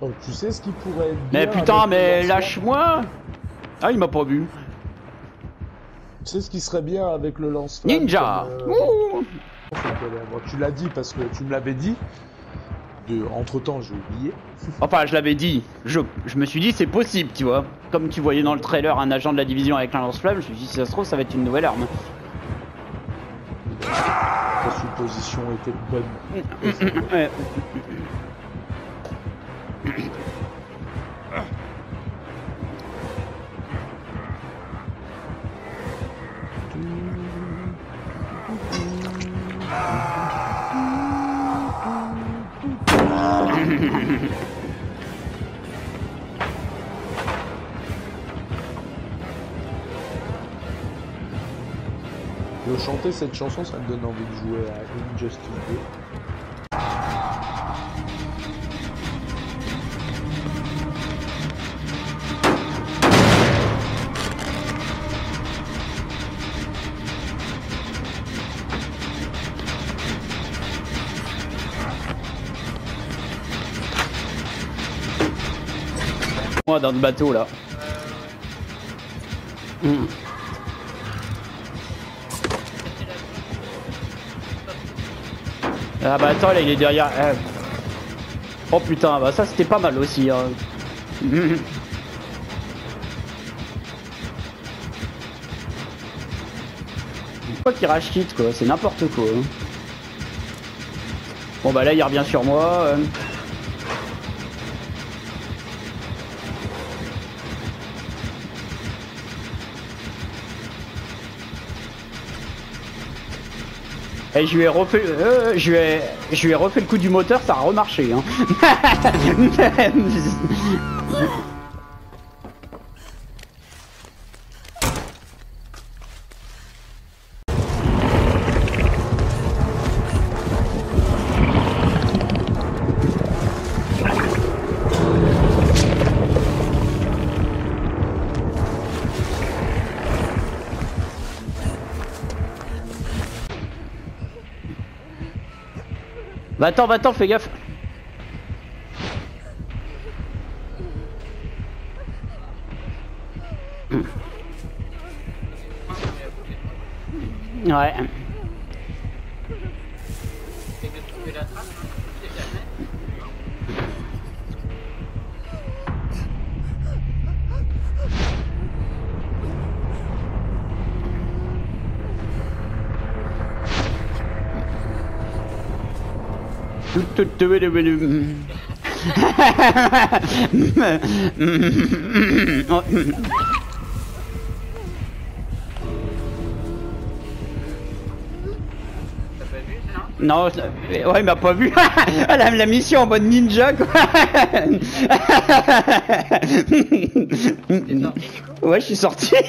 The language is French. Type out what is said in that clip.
Donc tu sais ce qui pourrait être Mais bien putain, avec le mais lâche-moi Ah, il m'a pas vu. Tu sais ce qui serait bien avec le lance-flamme Ninja comme, euh, euh, bon, Tu l'as dit parce que tu me l'avais dit. De... Entre temps, j'ai oublié. Enfin, je l'avais dit. Je, je me suis dit, c'est possible, tu vois. Comme tu voyais dans le trailer un agent de la division avec un lance-flamme, je me suis dit, si ça se trouve, ça va être une nouvelle arme. Ta supposition était bonne. De chanter cette chanson, ça me donne envie de jouer à Injustice 2. Moi, dans le bateau, là. Hmm. Ah bah attends, là, il est derrière. eh. Oh putain, bah ça, c'était pas mal aussi. Hein. Quoi qu'il rage quoi, c'est n'importe quoi. hein. Bon bah là il revient sur moi. euh. Et je lui ai refait, euh, je lui ai, refait le coup du moteur, ça a remarché. Hein. Va attends, va attends, fais gaffe. Ouais. Non, ouais, il m'a pas vu. la, la mission en mode ninja, quoi. ouais, je suis sorti.